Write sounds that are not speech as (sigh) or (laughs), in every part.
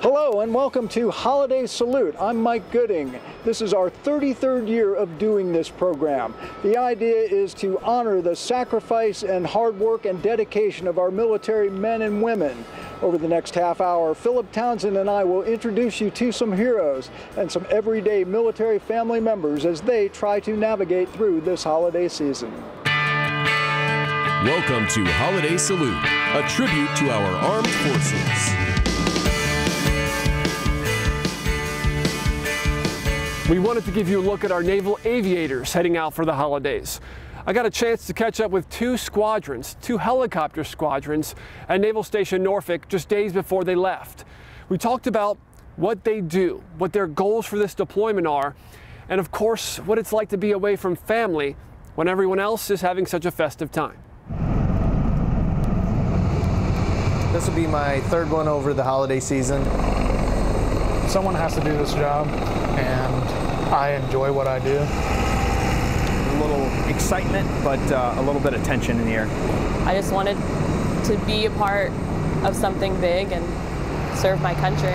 Hello and welcome to Holiday Salute. I'm Mike Gooding. This is our 33rd year of doing this program. The idea is to honor the sacrifice and hard work and dedication of our military men and women. Over the next half hour, Philip Townsend and I will introduce you to some heroes and some everyday military family members as they try to navigate through this holiday season. Welcome to Holiday Salute, a tribute to our armed forces. We wanted to give you a look at our naval aviators heading out for the holidays. I got a chance to catch up with two squadrons, two helicopter squadrons at Naval Station Norfolk just days before they left. We talked about what they do, what their goals for this deployment are, and of course, what it's like to be away from family when everyone else is having such a festive time. This will be my third one over the holiday season. Someone has to do this job, and I enjoy what I do. A little excitement, but uh, a little bit of tension in the air. I just wanted to be a part of something big and serve my country.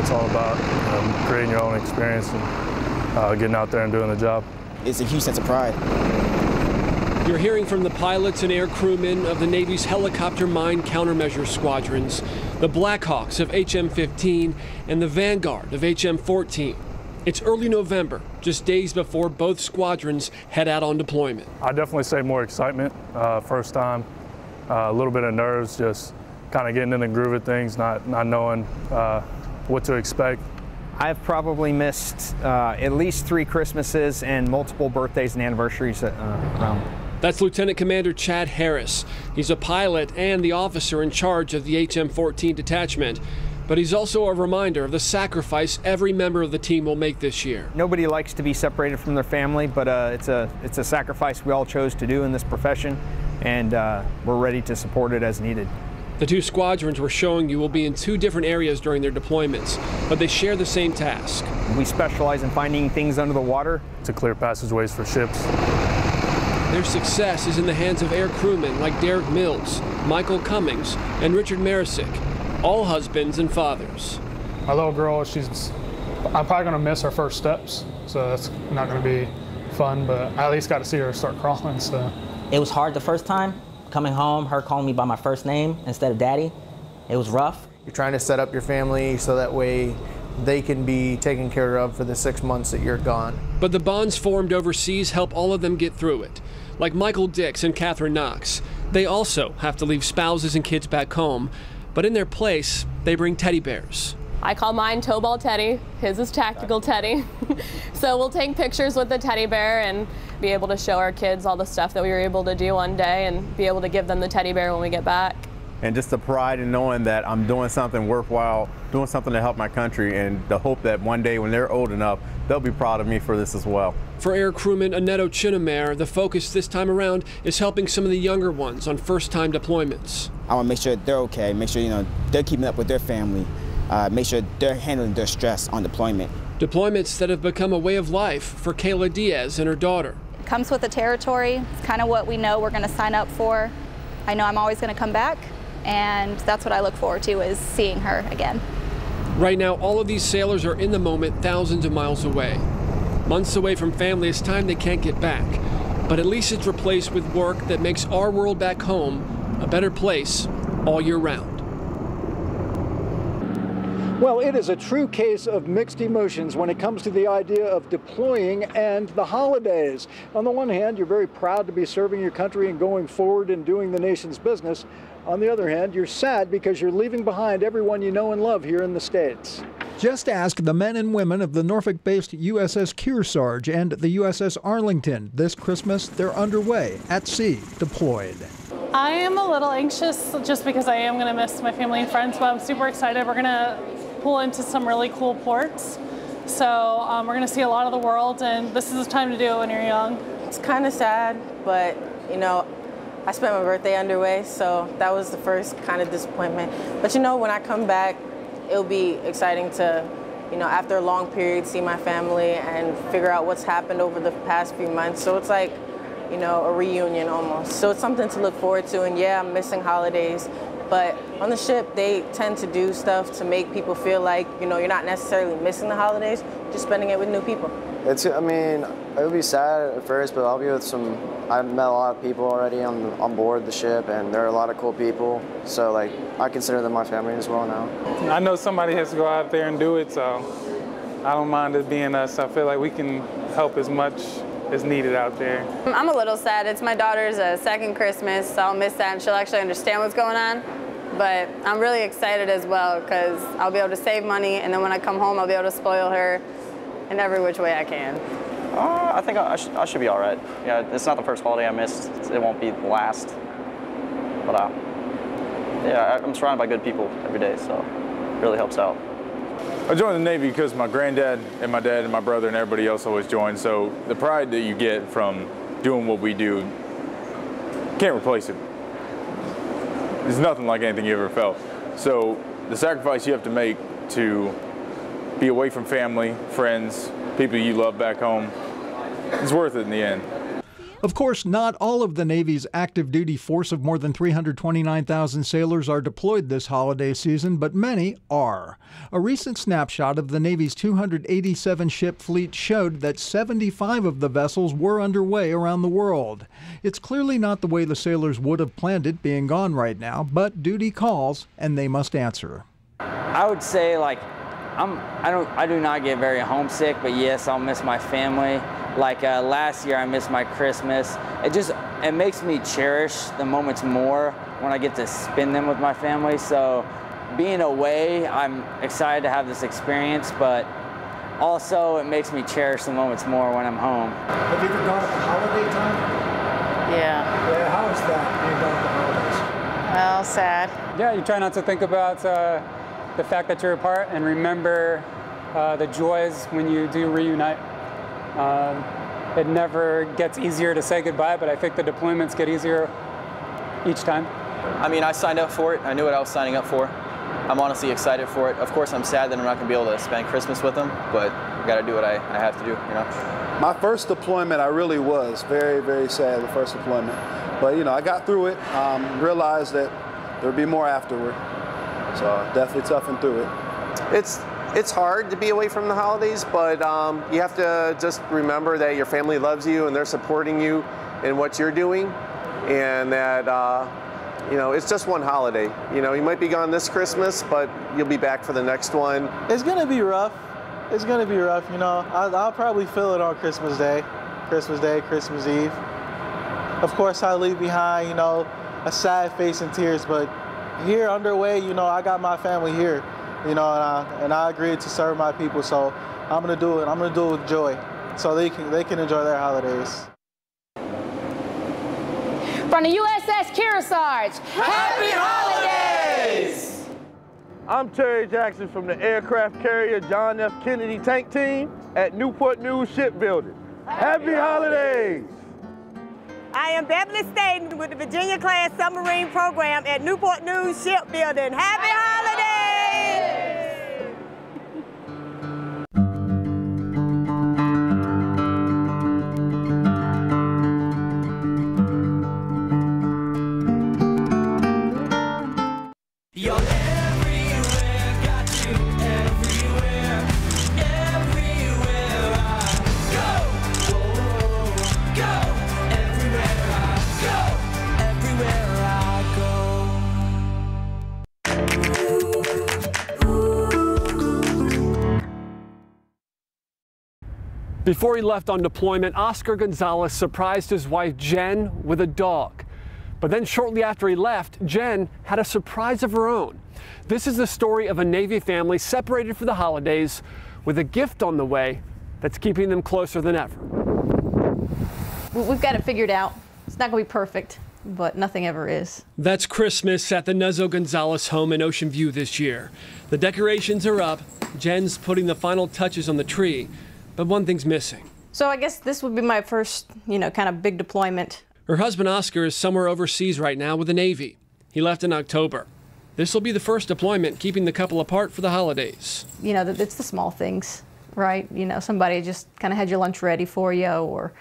It's all about um, creating your own experience and uh, getting out there and doing the job. It's a huge sense of pride. You're hearing from the pilots and air crewmen of the Navy's helicopter mine countermeasure squadrons, the Blackhawks of HM-15 and the Vanguard of HM-14. It's early November, just days before both squadrons head out on deployment. I definitely say more excitement. Uh, first time, uh, a little bit of nerves, just kind of getting in the groove of things, not, not knowing uh, what to expect. I've probably missed uh, at least three Christmases and multiple birthdays and anniversaries uh, around that's Lieutenant Commander Chad Harris. He's a pilot and the officer in charge of the HM 14 detachment. But he's also a reminder of the sacrifice every member of the team will make this year. Nobody likes to be separated from their family, but uh, it's, a, it's a sacrifice we all chose to do in this profession, and uh, we're ready to support it as needed. The two squadrons we're showing you will be in two different areas during their deployments, but they share the same task. We specialize in finding things under the water. To clear passageways for ships. Their success is in the hands of air crewmen like Derek Mills, Michael Cummings, and Richard Marisick, all husbands and fathers. My little girl, she's, I'm probably going to miss her first steps, so that's not going to be fun, but I at least got to see her start (laughs) crawling, so. It was hard the first time, coming home, her calling me by my first name instead of daddy. It was rough. You're trying to set up your family so that way they can be taken care of for the six months that you're gone. But the bonds formed overseas help all of them get through it like Michael Dix and Catherine Knox. They also have to leave spouses and kids back home, but in their place, they bring teddy bears. I call mine Towball Teddy. His is Tactical Teddy. (laughs) so we'll take pictures with the teddy bear and be able to show our kids all the stuff that we were able to do one day and be able to give them the teddy bear when we get back. And just the pride in knowing that I'm doing something worthwhile, doing something to help my country, and the hope that one day when they're old enough, they'll be proud of me for this as well. For air crewman Aneto Chinamare, the focus this time around is helping some of the younger ones on first-time deployments. I want to make sure they're okay, make sure you know they're keeping up with their family, uh, make sure they're handling their stress on deployment. Deployments that have become a way of life for Kayla Diaz and her daughter. It comes with the territory. It's kind of what we know we're going to sign up for. I know I'm always going to come back, and that's what I look forward to is seeing her again. Right now, all of these sailors are in the moment thousands of miles away. Months away from family, it's time they can't get back. But at least it's replaced with work that makes our world back home a better place all year round. Well, it is a true case of mixed emotions when it comes to the idea of deploying and the holidays. On the one hand, you're very proud to be serving your country and going forward and doing the nation's business. On the other hand, you're sad because you're leaving behind everyone you know and love here in the States. Just ask the men and women of the Norfolk based USS Kearsarge and the USS Arlington. This Christmas, they're underway at sea, deployed. I am a little anxious just because I am going to miss my family and friends, but I'm super excited. We're going to pull into some really cool ports. So um, we're going to see a lot of the world, and this is the time to do it when you're young. It's kind of sad, but you know, I spent my birthday underway, so that was the first kind of disappointment. But you know, when I come back, it'll be exciting to, you know, after a long period, see my family and figure out what's happened over the past few months. So it's like, you know, a reunion almost. So it's something to look forward to. And yeah, I'm missing holidays, But on the ship, they tend to do stuff to make people feel like, you know, you're not necessarily missing the holidays, just spending it with new people. It's, I mean, it would be sad at first, but I'll be with some, I've met a lot of people already on, on board the ship, and there are a lot of cool people. So, like, I consider them my family as well now. I know somebody has to go out there and do it, so I don't mind it being us. I feel like we can help as much as needed out there. I'm a little sad. It's my daughter's uh, second Christmas, so I'll miss that and she'll actually understand what's going on. But I'm really excited as well because I'll be able to save money and then when I come home I'll be able to spoil her in every which way I can. Uh, I think I, sh I, should be all right. Yeah, it's not the first holiday I missed. It won't be the last. But uh, yeah, I'm surrounded by good people every day, so it really helps out. I joined the Navy because my granddad and my dad and my brother and everybody else always joined. So the pride that you get from doing what we do can't replace it. It's nothing like anything you ever felt. So the sacrifice you have to make to be away from family, friends, people you love back home, it's worth it in the end. Of course, not all of the Navy's active duty force of more than 329,000 sailors are deployed this holiday season, but many are. A recent snapshot of the Navy's 287 ship fleet showed that 75 of the vessels were underway around the world. It's clearly not the way the sailors would have planned it being gone right now, but duty calls and they must answer. I would say like I'm I don't I do not get very homesick, but yes, I'll miss my family. Like uh, last year, I missed my Christmas. It just it makes me cherish the moments more when I get to spend them with my family. So being away, I'm excited to have this experience, but also it makes me cherish the moments more when I'm home. Have you ever gone at the holiday time? Yeah. Yeah, how is that being gone at the holidays? Well, sad. Yeah, you try not to think about uh, the fact that you're apart and remember uh, the joys when you do reunite. Um, it never gets easier to say goodbye, but I think the deployments get easier each time. I mean, I signed up for it. I knew what I was signing up for. I'm honestly excited for it. Of course, I'm sad that I'm not going to be able to spend Christmas with them, but I got to do what I, I have to do, you know. My first deployment, I really was very, very sad, the first deployment. But, you know, I got through it, um, realized that there would be more afterward. So definitely toughing through it. It's it's hard to be away from the holidays, but um, you have to just remember that your family loves you and they're supporting you in what you're doing, and that uh, you know it's just one holiday. You know, you might be gone this Christmas, but you'll be back for the next one. It's gonna be rough. It's gonna be rough. You know, I'll, I'll probably feel it on Christmas Day, Christmas Day, Christmas Eve. Of course, I leave behind, you know, a sad face and tears, but here underway, you know, I got my family here you know, and I, and I agreed to serve my people, so I'm gonna do it. I'm gonna do it with joy, so they can they can enjoy their holidays. From the USS Kearsarge, Happy Holidays! I'm Terry Jackson from the aircraft carrier John F. Kennedy Tank Team at Newport News Shipbuilding. Happy Holidays! I am Beverly Staten with the Virginia class submarine program at Newport News Shipbuilding. Happy Before he left on deployment, Oscar Gonzalez surprised his wife Jen with a dog. But then shortly after he left, Jen had a surprise of her own. This is the story of a Navy family separated for the holidays with a gift on the way that's keeping them closer than ever. We- We've got it figured out. It's not going to be perfect, but nothing ever is. That's Christmas at the Nuzzo Gonzalez home in Ocean View this year. The decorations are up. Jen's putting the final touches on the tree, but one thing's missing. So I guess this would be my first, you know, kind of big deployment. Her husband Oscar is somewhere overseas right now with the Navy. He left in October. This will be the first deployment keeping the couple apart for the holidays. You know, it's the small things, right? You know, somebody just kind of had your lunch ready for you, or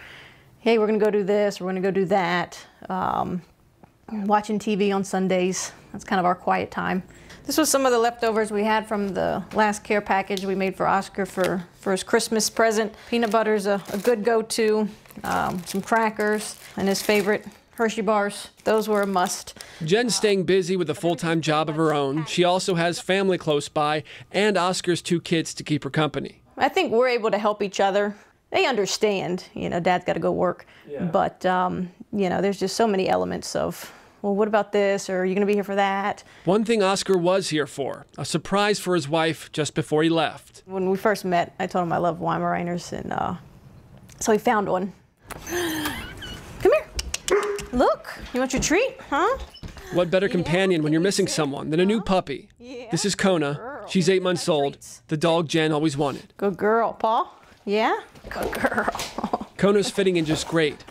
hey, we're going to go do this, we're going to go do that. Um, watching TV on Sundays. That's kind of our quiet time. This was some of the leftovers we had from the last care package we made for Oscar for, for his Christmas present. Peanut butter's a, a good go-to, um, some crackers, and his favorite Hershey bars. Those were a must. Jen's staying busy with a full time job of her own. She also has family close by and Oscar's two kids to keep her company. I think we're able to help each other. They understand, you know, dad's got to go work. But, um, you know, there's just so many elements of, well, what about this? Or are you going to be here for that? One thing Oscar was here for a surprise for his wife just before he left. When we first met, I told him I love Weimaraners, and uh, so he found one. Come here. Look, you want your treat, huh? What better companion when you're missing someone than a new puppy? This is Kona. She's eight months old, the dog Jen always wanted. Good girl, Paul. Yeah? Good girl. Kona's fitting in just great.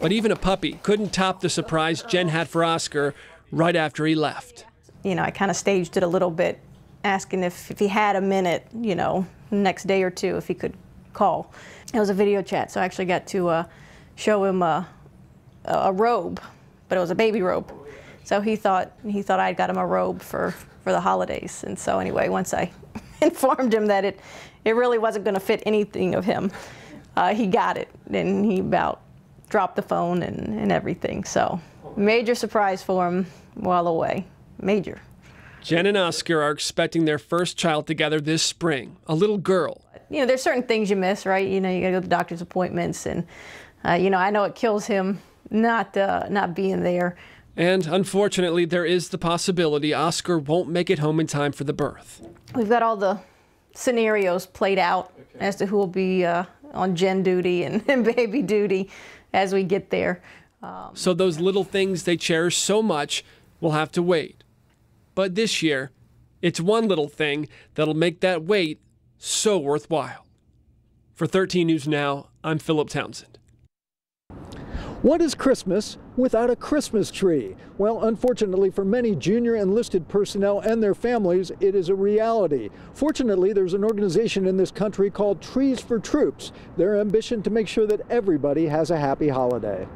But even a puppy couldn't top the surprise Jen had for Oscar right after he left. You know, I kind of staged it a little bit, asking if, if he had a minute, you know, next day or two, if he could call. It was a video chat, so I actually got to uh, show him a, a robe, but it was a baby robe. So he thought he thought I'd got him a robe for, for the holidays. And so anyway, once I (laughs) informed him that it, it really wasn't going to fit anything of him, uh, he got it. And he about dropped the phone and, and everything. So major surprise for him while away. Major. Jen and Oscar are expecting their first child together this spring, a little girl. You know, there's certain things you miss, right? You know, you got to go to doctor's appointments, and uh, you know, I know it kills him not uh, not being there. And unfortunately, there is the possibility Oscar won't make it home in time for the birth. We've got all the scenarios played out as to who will be uh, on Jen duty and, (laughs) and baby duty as we get there. Um, so those little things they cherish so much will have to wait. But this year, it's one little thing that'll make that wait so worthwhile. For 13 News Now, I'm Philip Townsend. What is Christmas without a Christmas tree? Well, unfortunately for many junior enlisted personnel and their families, it is a reality. Fortunately, there's an organization in this country called Trees for Troops. Their ambition to make sure that everybody has a happy holiday.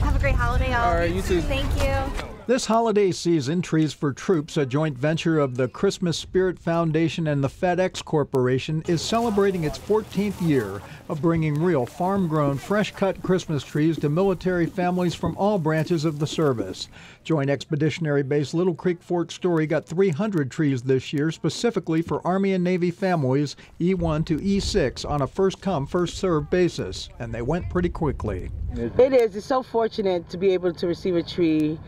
Have a great holiday, all. All right, you too. Thank you. This holiday season, Trees for Troops, a joint venture of the Christmas Spirit Foundation and the FedEx Corporation, is celebrating its 14th year of bringing real farm grown, fresh cut Christmas trees to military families from all branches of the service. Joint Expeditionary Base Little Creek Fort Story got 300 trees this year specifically for Army and Navy families E1 to E6 on a first come, first served basis, and they went pretty quickly. It is. It's so fortunate to be able to receive a tree,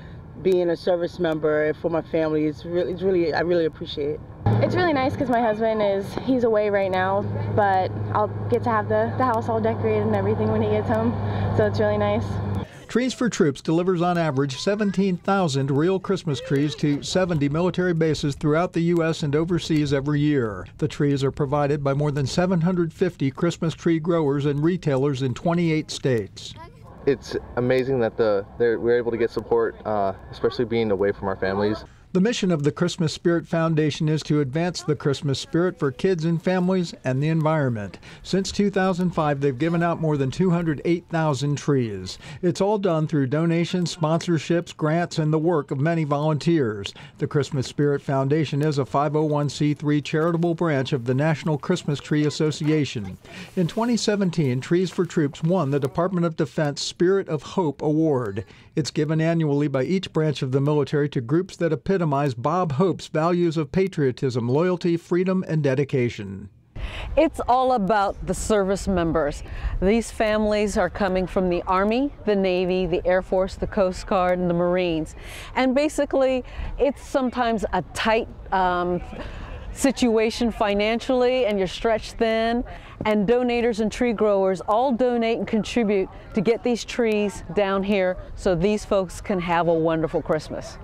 being a service member for my family. It's really, it's really, I really appreciate it. It's really nice because my husband is he's away right now, but I'll get to have the, the house all decorated and everything when he gets home. So it's really nice. Trees for Troops delivers on average 17,000 real Christmas trees to 70 military bases throughout the U.S. and overseas every year. The trees are provided by more than 750 Christmas tree growers and retailers in 28 states. It's amazing that the we're able to get support, uh, especially being away from our families. The mission of the Christmas Spirit Foundation is to advance the Christmas spirit for kids and families and the environment. Since 2005, they've given out more than 208,000 trees. It's all done through donations, sponsorships, grants, and the work of many volunteers. The Christmas Spirit Foundation is a 501c3 charitable branch of the National Christmas Tree Association. In 2017, Trees for Troops won the Department of Defense Spirit of Hope Award. It's given annually by each branch of the military to groups that epitomize Bob Hope's values of patriotism, loyalty, freedom, and dedication. It's all about the service members. These families are coming from the Army, the Navy, the Air Force, the Coast Guard, and the Marines. And basically, it's sometimes a tight um, situation financially, and you're stretched thin. And donators and tree growers all donate and contribute to get these trees down here so these folks can have a wonderful Christmas.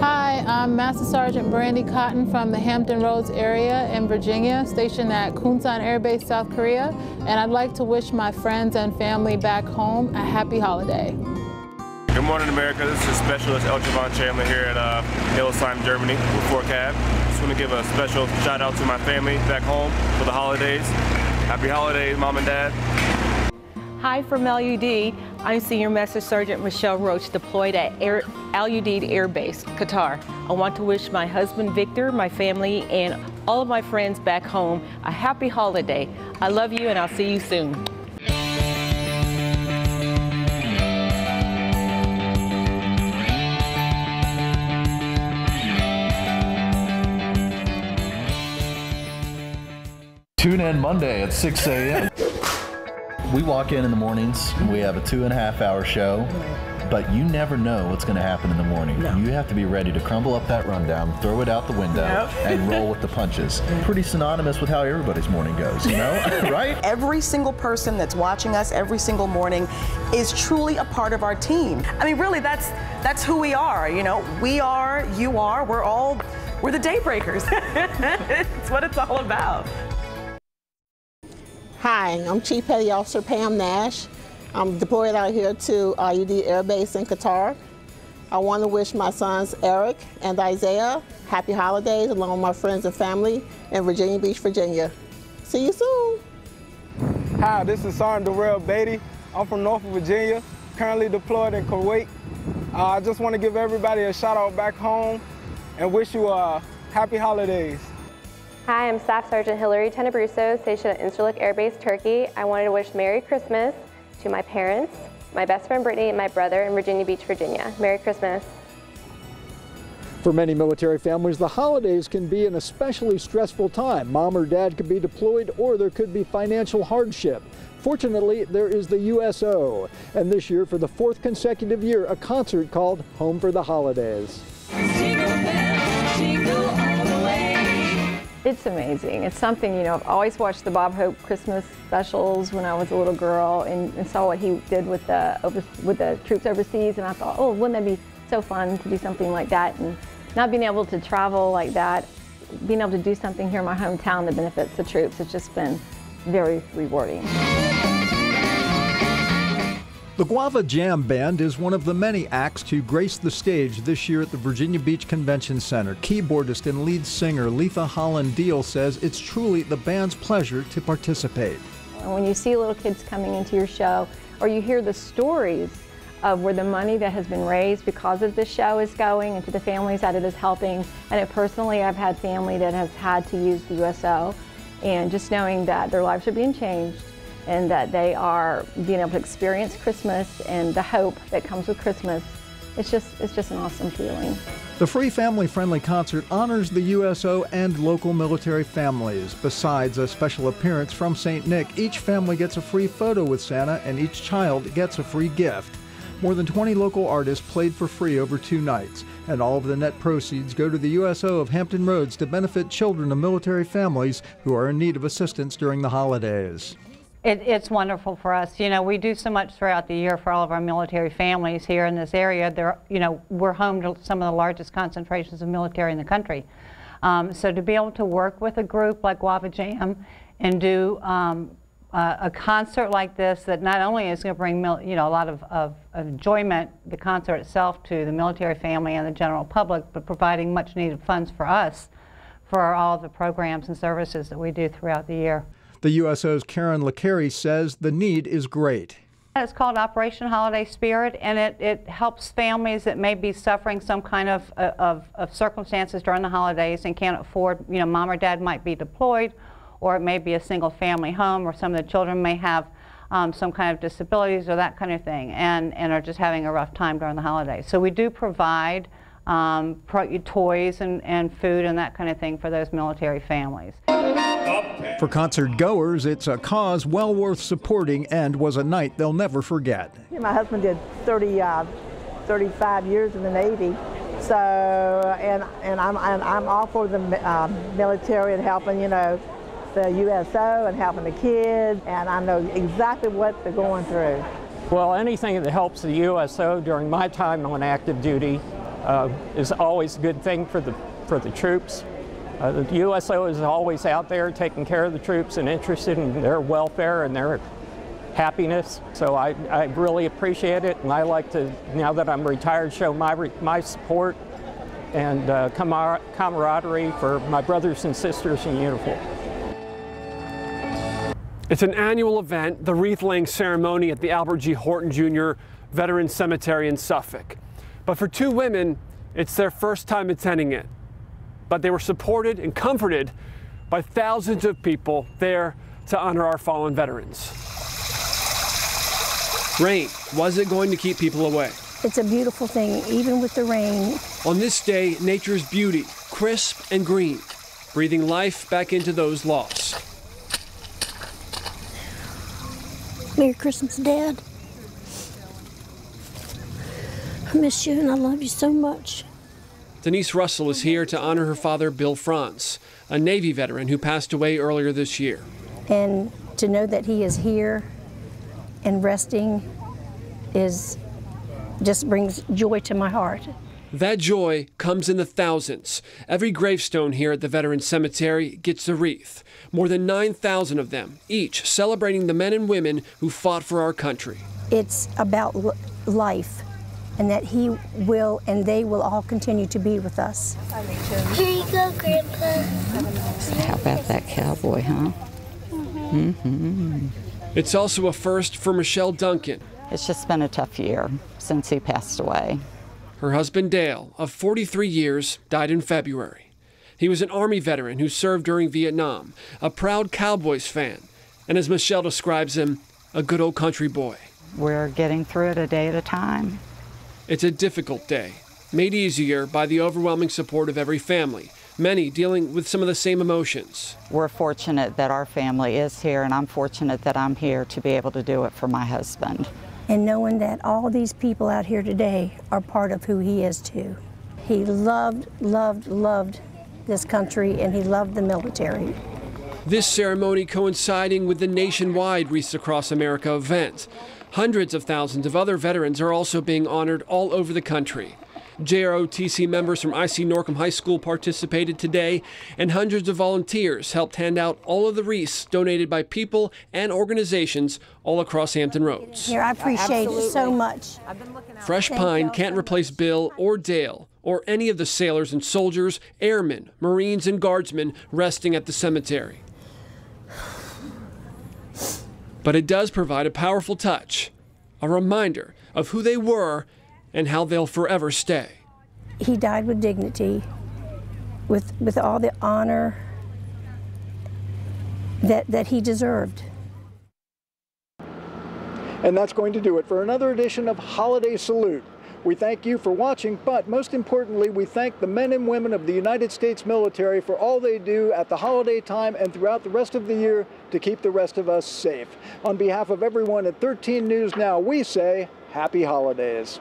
Hi, I'm Master Sergeant Brandy Cotton from the Hampton Roads area in Virginia, stationed at Kunsan Air Base, South Korea, and I'd like to wish my friends and family back home a happy holiday. Good morning, America. This is Specialist El Javon Chandler here at uh, Hildesheim, Germany with 4Cab. Just want to give a special shout out to my family back home for the holidays. Happy holidays, Mom and Dad. Hi from Al Udeid. I'm Senior Master Sergeant Michelle Roach, deployed at Air, Al Udeid Air Base, Qatar. I want to wish my husband Victor, my family, and all of my friends back home a happy holiday. I love you and I'll see you soon. Tune in Monday at 6 a.m. we walk in in the mornings. We have a two and a half hour show, but you never know what's going to happen in the morning. You have to be ready to crumble up that rundown, throw it out the window, Yep. and roll with the punches. (laughs) Pretty synonymous with how everybody's morning goes, you know? (laughs) (laughs) right? Every single person that's watching us every single morning is truly a part of our team. I mean, really, that's that's who we are. You know, we are, you are, we're all, we're the daybreakers. it's what it's all about. Hi, I'm Chief Petty Officer Pam Nash. I'm deployed out here to Al Udeid Air Base in Qatar. I want to wish my sons Eric and Isaiah happy holidays along with my friends and family in Virginia Beach, Virginia. See you soon. Hi, this is Sergeant Darrell Beatty. I'm from Norfolk, Virginia, currently deployed in Kuwait. Uh, I just want to give everybody a shout out back home and wish you uh, happy holidays. Hi, I'm Staff Sergeant Hillary Tenebruso, stationed at Incirlik Air Base, Turkey. I wanted to wish Merry Christmas to my parents, my best friend Brittany, and my brother in Virginia Beach, Virginia. Merry Christmas. For many military families, the holidays can be an especially stressful time. Mom or dad could be deployed or there could be financial hardship. Fortunately, there is the USO, and this year, for the fourth consecutive year, a concert called Home for the Holidays. It's amazing. It's something, you know, I've always watched the Bob Hope Christmas specials when I was a little girl and, and saw what he did with the, over, with the troops overseas and I thought, oh, wouldn't that be so fun to do something like that and not being able to travel like that, being able to do something here in my hometown that benefits the troops, it's just been very rewarding. The Guava Jam Band is one of the many acts to grace the stage this year at the Virginia Beach Convention Center. Keyboardist and lead singer Letha Holland Deal says it's truly the band's pleasure to participate. When you see little kids coming into your show, or you hear the stories of where the money that has been raised because of this show is going and to the families that it is helping. And it, personally, I've had family that has had to use the USO, and just knowing that their lives are being changed and that they are being able to experience Christmas and the hope that comes with Christmas, it's just, it's just an awesome feeling. The free family friendly concert honors the USO and local military families. Besides a special appearance from St. Nick, each family gets a free photo with Santa and each child gets a free gift. More than 20 local artists played for free over two nights, and all of the net proceeds go to the USO of Hampton Roads to benefit children of military families who are in need of assistance during the holidays. It, it's wonderful for us. You know, we do so much throughout the year for all of our military families here in this area. They're, you know, we're home to some of the largest concentrations of military in the country. Um, so to be able to work with a group like Guava Jam and do um, uh, a concert like this that not only is going to bring you know a lot of, of, of enjoyment, the concert itself to the military family and the general public, but providing much needed funds for us for all the programs and services that we do throughout the year. The USO's Karen LeCarry says the need is great. It's called Operation Holiday Spirit, and it, it helps families that may be suffering some kind of, uh, of, of circumstances during the holidays and can't afford, you know, mom or dad might be deployed, or it may be a single family home, or some of the children may have um, some kind of disabilities or that kind of thing, and, and are just having a rough time during the holidays. So we do provide um, toys and, and food and that kind of thing for those military families. For concert goers, it's a cause well worth supporting and was a night they'll never forget. Yeah, My husband did 30, uh, 35 years in the Navy. So, and, and I'm, and I'm all for the um, military and helping, you know, the USO and helping the kids. And I know exactly what they're going through. Well, anything that helps the USO during my time on active duty uh, is always a good thing for the, for the troops. Uh, the USO is always out there taking care of the troops and interested in their welfare and their happiness. So I, I really appreciate it, and I like to, now that I'm retired, show my, my support and uh, camar- camaraderie for my brothers and sisters in uniform. It's an annual event, the wreath laying ceremony at the Albert G. Horton Jr. Veterans Cemetery in Suffolk. But for two women, it's their first time attending it. But they were supported and comforted by thousands of people there to honor our fallen veterans. Rain was it going to keep people away. It's a beautiful thing, even with the rain. On this day, nature's beauty, crisp and green, breathing life back into those lost. Merry Christmas, Dad. I miss you and I love you so much. Denise Russell is here to honor her father, Bill Franz, a Navy veteran who passed away earlier this year. And to know that he is here and resting is just brings joy to my heart. That joy comes in the thousands. Every gravestone here at the Veterans Cemetery gets a wreath. More than 9,000 of them, each celebrating the men and women who fought for our country. It's about life and that he will and they will all continue to be with us. Here you go, Grandpa. How about that cowboy, huh? Mm -hmm. It's also a first for Michelle Duncan. It's just been a tough year since he passed away. Her husband Dale, of 43 years, died in February. He was an Army veteran who served during Vietnam, a proud Cowboys fan, and as Michelle describes him, a good old country boy. We're getting through it a day at a time. It's a difficult day, made easier by the overwhelming support of every family, many dealing with some of the same emotions. We're fortunate that our family is here, and I'm fortunate that I'm here to be able to do it for my husband. And knowing that all these people out here today are part of who he is too. He loved, loved, loved this country, and he loved the military. This ceremony coinciding with the nationwide Wreaths Across America event. Hundreds of thousands of other veterans are also being honored all over the country. JROTC members from IC Norcom High School participated today, and hundreds of volunteers helped hand out all of the wreaths donated by people and organizations all across Hampton Roads. Here, I appreciate Absolutely. it so much. Fresh Pine can't replace Bill or Dale or any of the sailors and soldiers, airmen, Marines, and guardsmen resting at the cemetery but it does provide a powerful touch, a reminder of who they were and how they'll forever stay. He died with dignity, with, with all the honor that, that he deserved. And that's going to do it for another edition of Holiday Salute. We thank you for watching, but most importantly, we thank the men and women of the United States military for all they do at the holiday time and throughout the rest of the year to keep the rest of us safe. On behalf of everyone at 13 News Now, we say happy holidays.